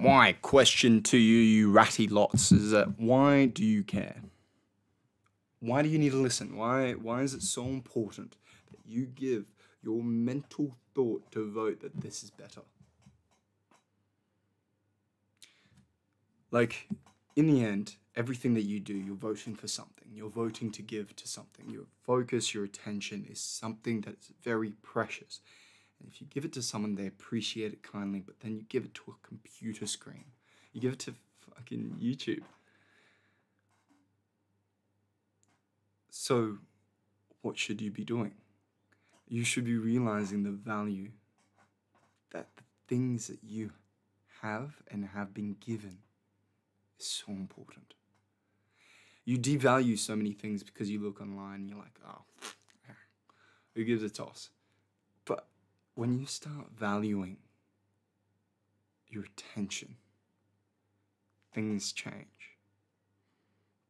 My question to you, you ratty lots, is that why do you care? Why do you need to listen? Why why is it so important that you give your mental thought to vote that this is better? Like, in the end, everything that you do, you're voting for something. You're voting to give to something. Your focus, your attention is something that's very precious. And if you give it to someone, they appreciate it kindly, but then you give it to a computer screen. You give it to fucking YouTube. So, what should you be doing? You should be realizing the value that the things that you have and have been given is so important. You devalue so many things because you look online and you're like, oh, who gives a toss? When you start valuing your attention, things change.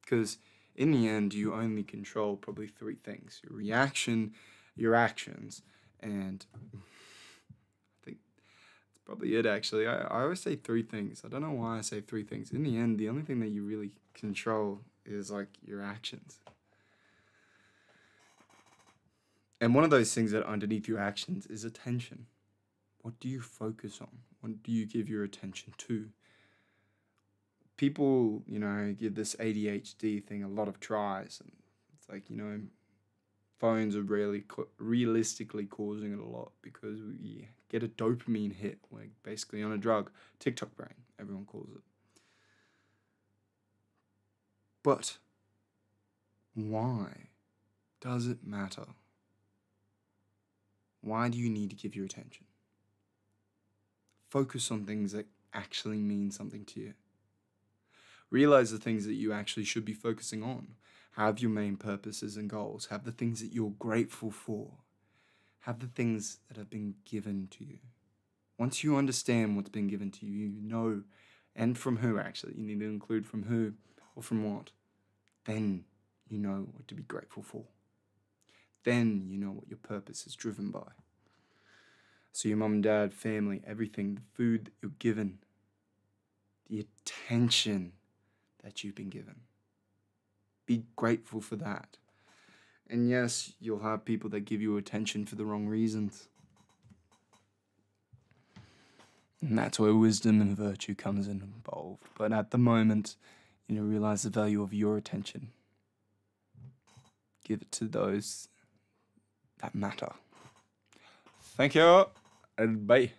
Because in the end, you only control probably three things your reaction, your actions, and I think that's probably it actually. I, I always say three things. I don't know why I say three things. In the end, the only thing that you really control is like your actions. And one of those things that underneath your actions is attention. What do you focus on? What do you give your attention to? People, you know, give this ADHD thing a lot of tries, and it's like, you know, phones are really realistically causing it a lot because we get a dopamine hit. We're basically on a drug, TikTok brain, everyone calls it. But why does it matter? Why do you need to give your attention? Focus on things that actually mean something to you. Realize the things that you actually should be focusing on. Have your main purposes and goals. Have the things that you're grateful for. Have the things that have been given to you. Once you understand what's been given to you, you know, and from who actually, you need to include from who or from what, then you know what to be grateful for. Then you know what your purpose is driven by. So, your mum and dad, family, everything, the food that you're given, the attention that you've been given. Be grateful for that. And yes, you'll have people that give you attention for the wrong reasons. And that's where wisdom and virtue comes in involved. But at the moment, you know, realize the value of your attention. Give it to those that matter. Thank you and bye.